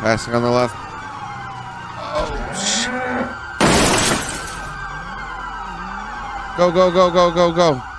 Passing on the left. Oh. Go, go, go, go, go, go.